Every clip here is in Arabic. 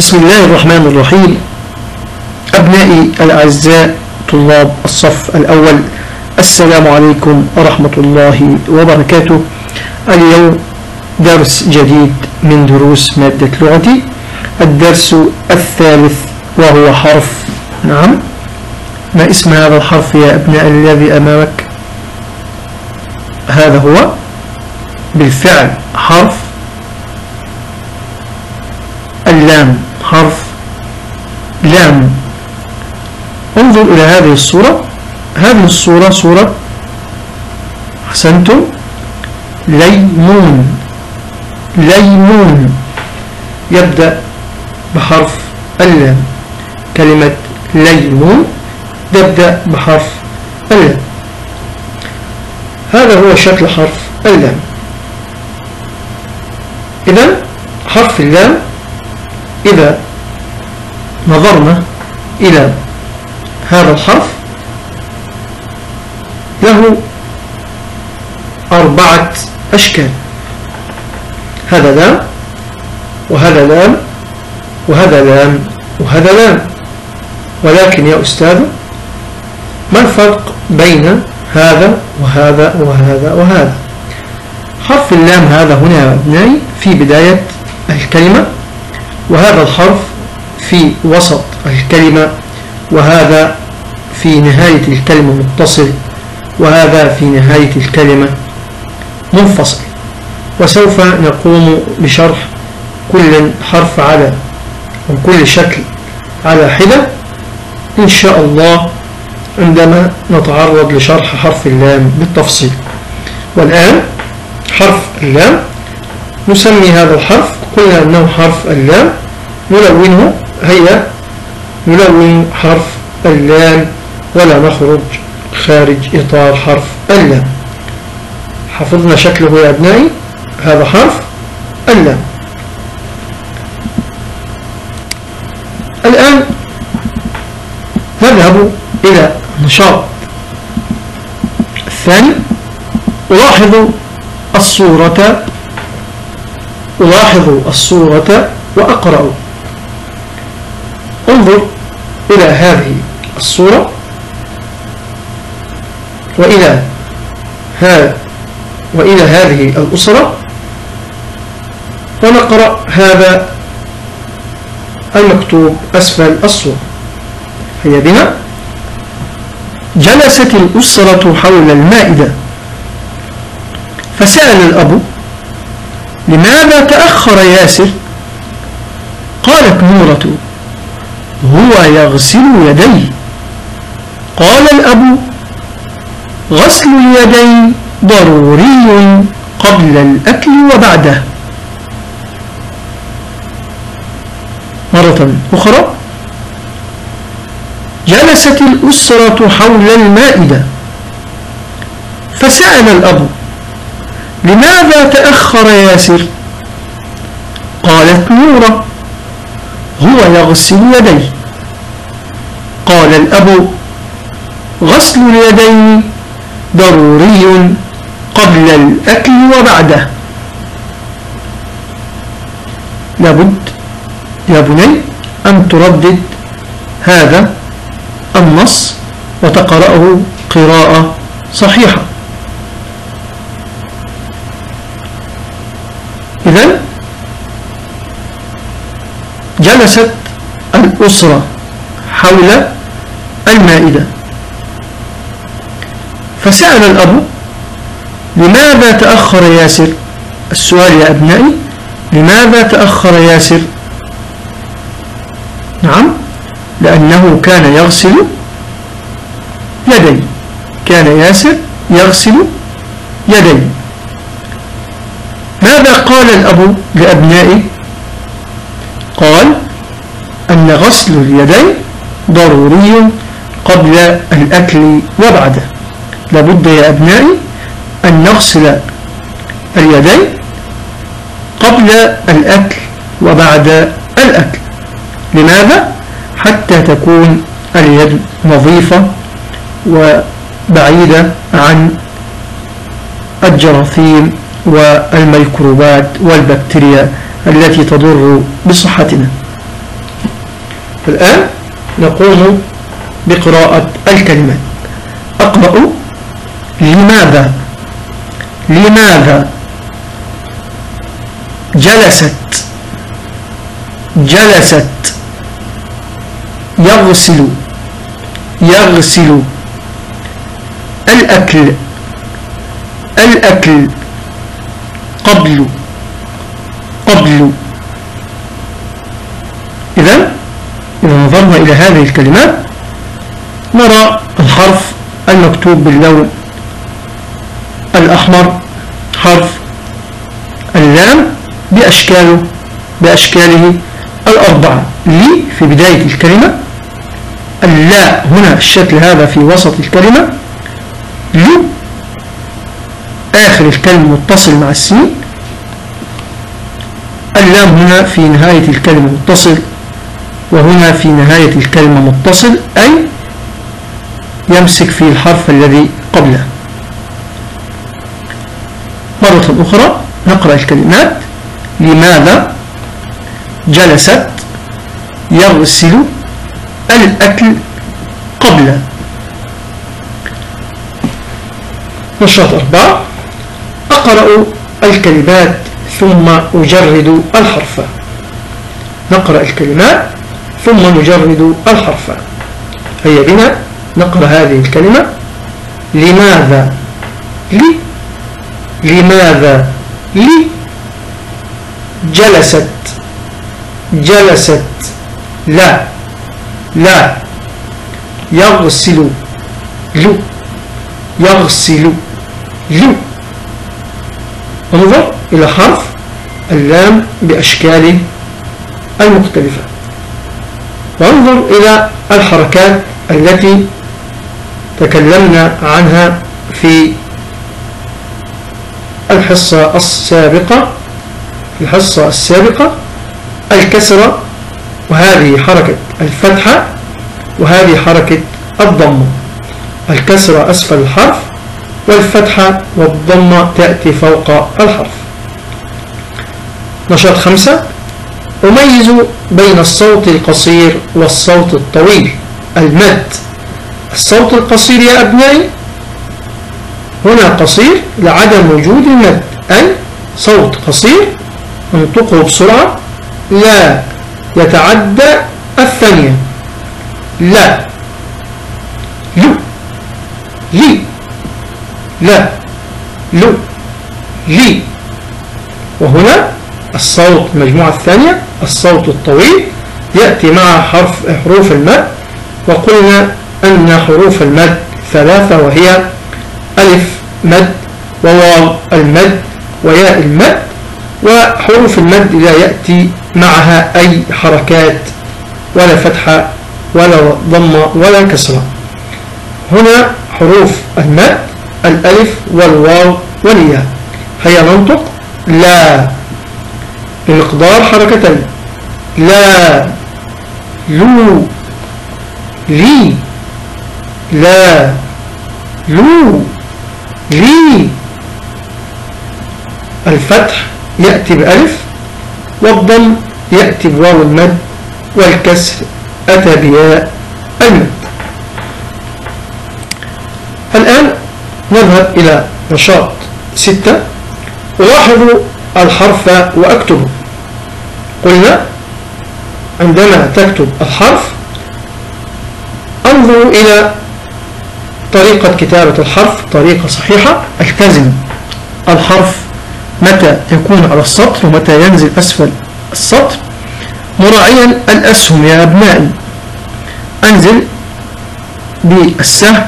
بسم الله الرحمن الرحيم. أبنائي الأعزاء طلاب الصف الأول السلام عليكم ورحمة الله وبركاته. اليوم درس جديد من دروس مادة لغتي. الدرس الثالث وهو حرف. نعم. ما اسم هذا الحرف يا أبناء الذي أمامك؟ هذا هو بالفعل حرف اللام. حرف لام انظر إلى هذه الصورة. هذه الصورة صورة أحسنتم ليمون. ليمون. يبدأ بحرف اللام كلمة ليمون تبدأ بحرف اللام هذا هو شكل حرف اللام إذا حرف اللام إذا نظرنا إلى هذا الحرف له أربعة أشكال. هذا لام وهذا لام وهذا لام وهذا لام. ولكن يا أستاذ ما الفرق بين هذا وهذا وهذا وهذا؟ حرف اللام هذا هنا يا في بداية الكلمة وهذا الحرف في وسط الكلمة وهذا في نهاية الكلمة متصل وهذا في نهاية الكلمة منفصل. وسوف نقوم بشرح كل حرف على وكل شكل على حدة. إن شاء الله عندما نتعرض لشرح حرف اللام بالتفصيل. والآن حرف اللام نسمي هذا الحرف قلنا أنه حرف اللام نلونه هيا نلون حرف اللام ولا نخرج خارج إطار حرف اللام. حفظنا شكله يا أبنائي. هذا حرف اللام. الآن نذهب إلى النشاط الثاني. ألاحظ الصورة. ألاحظ الصورة وأقرأ. انظر إلى هذه الصورة وإلى ها وإلى هذه الأسرة ونقرأ هذا المكتوب أسفل الصورة. هيا بنا. جلست الأسرة حول المائدة. فسأل الأب لماذا تأخر ياسر؟ قالت نورة. هو يغسل يديه قال الأب غسل اليدين ضروري قبل الأكل وبعده. مرة أخرى جلست الأسرة حول المائدة. فسأل الأب لماذا تأخر ياسر؟ قالت نورة هو يغسل يديه. قال الأب غسل اليدين ضروري قبل الأكل وبعده. لابد يا بني أن تردد هذا النص وتقرأه قراءة صحيحة. إذن جلست الأسرة حول المائدة. فسأل الأب لماذا تأخر ياسر؟ السؤال يا أبنائي لماذا تأخر ياسر؟ نعم لأنه كان يغسل يديه كان ياسر يغسل يديه ماذا قال الأب لأبنائه قال غسل اليدين ضروري قبل الأكل وبعده. لابد يا أبنائي أن نغسل اليدين قبل الأكل وبعد الأكل. لماذا؟ حتى تكون اليد نظيفة وبعيدة عن الجراثيم والميكروبات والبكتيريا التي تضر بصحتنا. الآن نقوم بقراءة الكلمات أقرأ لماذا؟ لماذا جلست؟ جلست. يغسل. يغسل. الأكل. الأكل. قبل. قبل. إذا هذه الكلمات نرى الحرف المكتوب باللون الأحمر حرف اللام بأشكاله بأشكاله الأربعة. لي في بداية الكلمة اللا هنا الشكل هذا في وسط الكلمة لو آخر الكلمة متصل مع السين اللام هنا في نهاية الكلمة متصل وهنا في نهاية الكلمة متصل أي يمسك في الحرف الذي قبله. مرة أخرى نقرأ الكلمات. لماذا جلست يغسل الأكل قبل نشاط أربعة. أقرأ الكلمات ثم أجرد الحرف. نقرأ الكلمات. ثم نجرد الحرف. هيا بنا نقرأ هذه الكلمة. لماذا لي؟ لماذا لي؟ جلست. جلست. لا. لا. يغسل. لو يغسل. لو انظر إلى حرف اللام بأشكاله المختلفة. وانظر إلى الحركات التي تكلمنا عنها في الحصة السابقة الحصة السابقة الكسرة وهذه حركة الفتحة وهذه حركة الضمة الكسرة أسفل الحرف والفتحة والضمة تأتي فوق الحرف. نشاط خمسة. أميز بين الصوت القصير والصوت الطويل. المد. الصوت القصير يا أبنائي. هنا قصير لعدم وجود المد. أي صوت قصير انطقه بسرعة. لا يتعدى الثانية. لا. لو لي لا. لو لي وهنا الصوت المجموعة الثانية الصوت الطويل يأتي مع حرف حروف المد وقلنا أن حروف المد ثلاثة وهي ألف مد وواو المد وياء المد وحروف المد لا يأتي معها أي حركات ولا فتحة ولا ضمة ولا كسرة. هنا حروف المد الألف والواو والياء. هيا ننطق. لا. بمقدار حركتين. لا لو لي لا لو لي الفتح يأتي بألف والضم يأتي بواو المد والكسر أتى بياء المد. الآن نذهب إلى نشاط ستة. ألاحظ الحرف وأكتبه قلنا عندما تكتب الحرف انظر إلى طريقة كتابة الحرف طريقة صحيحة. التزم الحرف متى يكون على السطر ومتى ينزل أسفل السطر مراعيا الأسهم يا أبنائي. أنزل بالسهم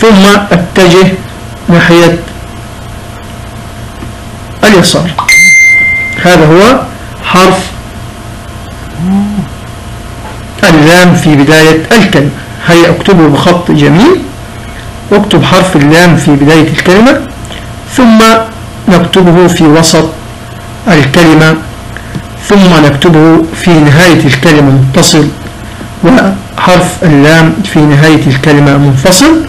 ثم أتجه ناحية اليسار. هذا هو حرف اللام في بداية الكلمة. هيا اكتبه بخط جميل. واكتب حرف اللام في بداية الكلمة ثم نكتبه في وسط الكلمة ثم نكتبه في نهاية الكلمة متصل وحرف اللام في نهاية الكلمة منفصل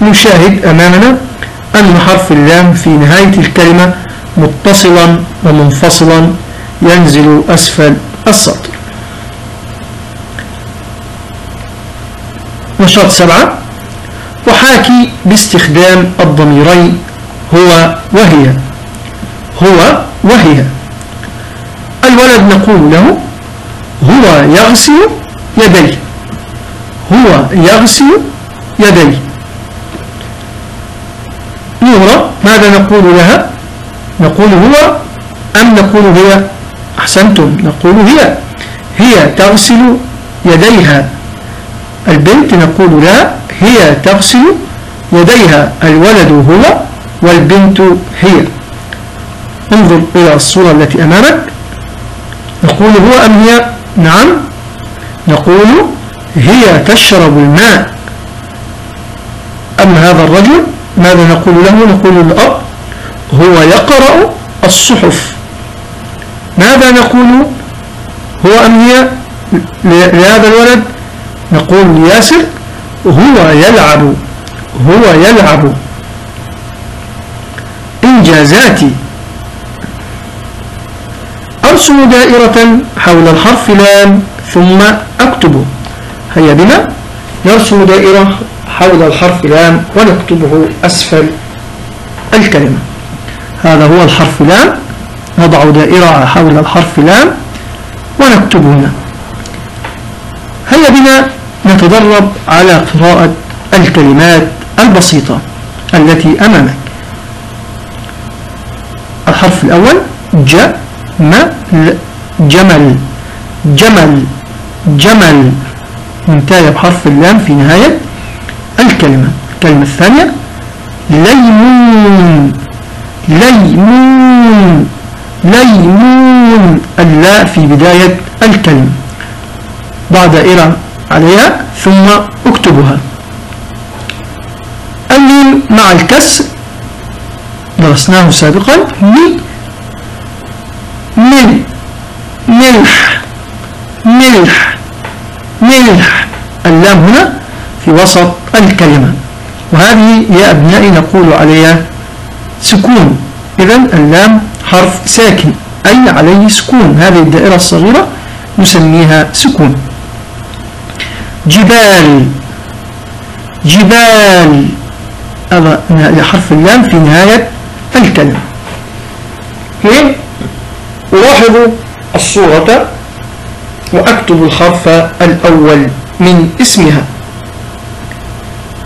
ونشاهد أمامنا أن حرف اللام في نهاية الكلمة متصلا ومنفصلا ينزل أسفل السطر. نشاط سبعة. وحاكي باستخدام الضميرين هو وهي. هو وهي. الولد نقول له هو يغسل يديه. هو يغسل يديه. نورة ماذا نقول لها؟ نقول هو أم نقول هي؟ أحسنتم نقول هي. هي تغسل يديها. البنت نقول لا هي تغسل يديها. الولد هو والبنت هي. انظر إلى الصورة التي أمامك. نقول هو أم هي؟ نعم. نقول هي تشرب الماء. أم هذا الرجل؟ ماذا نقول له؟ نقول الأب هو يقرأ الصحف. ماذا نقول هو أم هي؟ لهذا الولد نقول ياسر هو يلعب هو يلعب. إنجازاتي أرسم دائرة حول الحرف لام ثم أكتبه هيا بنا نرسم دائرة حول الحرف لام ونكتبه أسفل الكلمة. هذا هو الحرف لام. نضع دائرة حول الحرف لام ونكتبه هنا. هيا بنا نتدرب على قراءة الكلمات البسيطة التي أمامك. الحرف الأول ج م ل جمل جمل جمل. منتهي بحرف اللام في نهاية الكلمة. الكلمة الثانية ليمون. ليمون. ليمون. اللاء في بداية الكلمة. ضع دائرة عليها ثم اكتبها. الميم مع الكسر درسناه سابقا. مي. مل ملح. ملح. ملح. اللام هنا في وسط الكلمة. وهذه يا أبنائي نقول عليها سكون. إذا اللام حرف ساكن أي عليه سكون. هذه الدائرة الصغيرة نسميها سكون. جبال. جبال. هذا حرف اللام في نهاية الكلمة. ألاحظ الصورة وأكتب الحرف الأول من اسمها.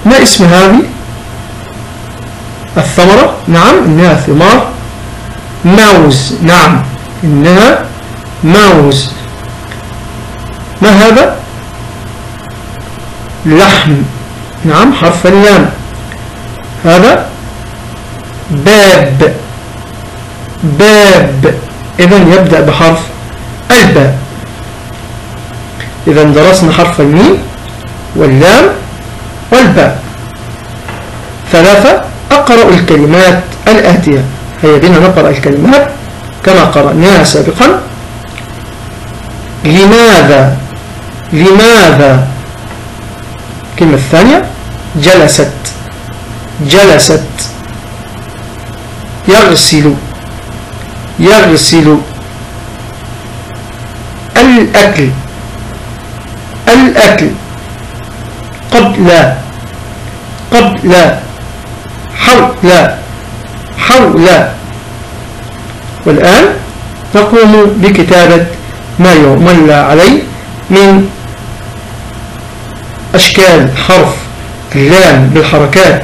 ما اسم هذه؟ الثمرة؟ نعم إنها ثمار. موز نعم إنها موز ما هذا؟ لحم نعم حرف اللام. هذا؟ باب. باب. إذا يبدأ بحرف الباء. إذا درسنا حرف الميم واللام. والباء. ثلاثة أقرأ الكلمات الآتية. هيا بنا نقرأ الكلمات كما قرأناها سابقا. لماذا؟ لماذا؟ الكلمة الثانية جلست. جلست. يغسل. يغسل. الأكل. الأكل. قبل قبل حول حول. والآن نقوم بكتابة ما يملى عليه من أشكال حرف اللام بالحركات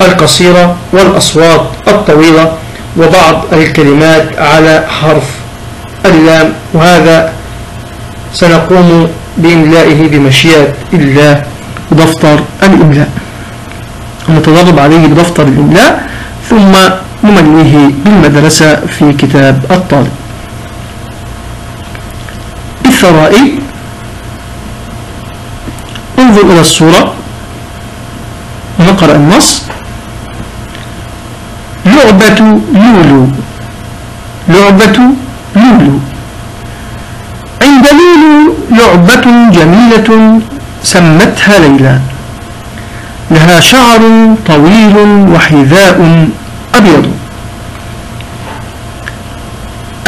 القصيرة والأصوات الطويلة وبعض الكلمات على حرف اللام. وهذا سنقوم بإملائه بمشيئة الله دفتر الإملاء ونتدرب عليه بدفتر الإملاء ثم نمليه بالمدرسة في كتاب الطالب. الثرائي انظر إلى الصورة. ونقرأ النص. لعبة لولو. لعبة لولو. لولو لعبة جميلة سمتها ليلى. لها شعر طويل وحذاء أبيض.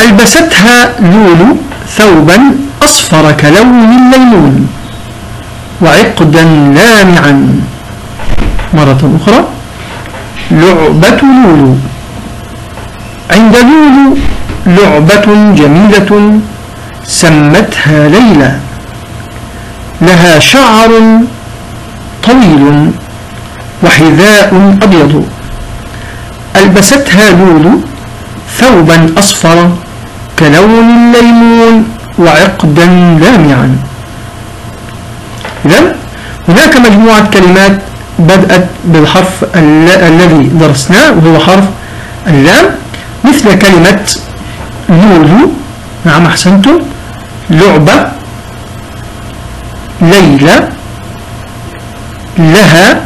ألبستها لولو ثوبا أصفر كلون الليمون وعقدا لامعا مرة أخرى لعبة لولو. عند لولو لعبة جميلة سمتها ليلى. لها شعر طويل وحذاء أبيض. ألبستها لولو ثوبا أصفر كلون الليمون وعقدا لامعا. إذن هناك مجموعة كلمات بدأت بالحرف الذي درسناه وهو حرف اللام. مثل كلمة لولو نعم أحسنتم. لعبة ليلى لها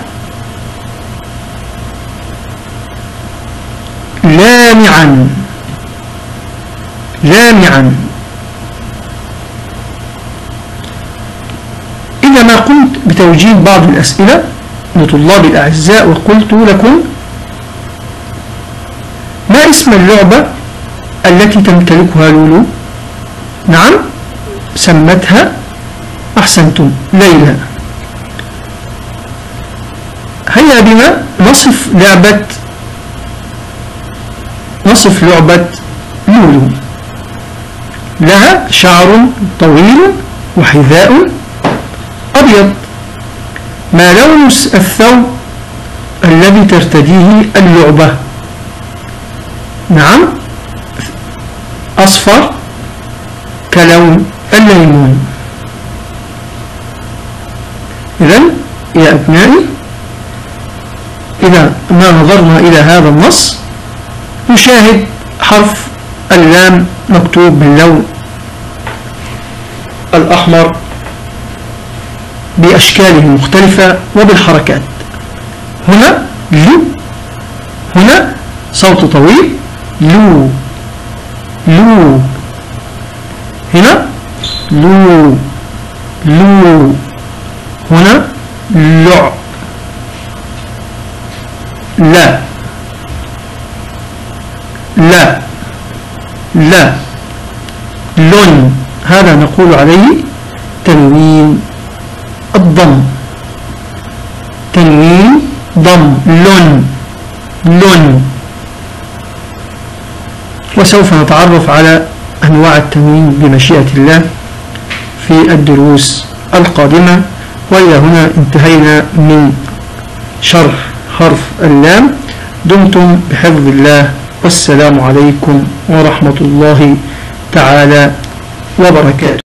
لامعا لامعا. إذا ما قمت بتوجيه بعض الأسئلة لطلاب الأعزاء وقلت لكم ما اسم اللعبة التي تمتلكها لولو؟ نعم. سمتها أحسنتم ليلى. هيا بنا نصف لعبة نصف لعبة لولو لها شعر طويل وحذاء أبيض. ما لون الثوب الذي ترتديه اللعبة؟ نعم أصفر كلون الليمون. إذن يا أبنائي إذا ما نظرنا إلى هذا النص نشاهد حرف اللام مكتوب باللون الأحمر بأشكاله المختلفة وبالحركات. هنا لو هنا صوت طويل لو لو. هنا لو لو. هنا لع لا. لا. لا. لون هذا نقول عليه تنوين الضم. تنوين ضم. لون لون وسوف نتعرف على أنواع التنوين بمشيئة الله. في الدروس القادمة وإلى هنا انتهينا من شرح حرف اللام. دمتم بحفظ الله والسلام عليكم ورحمة الله تعالى وبركاته.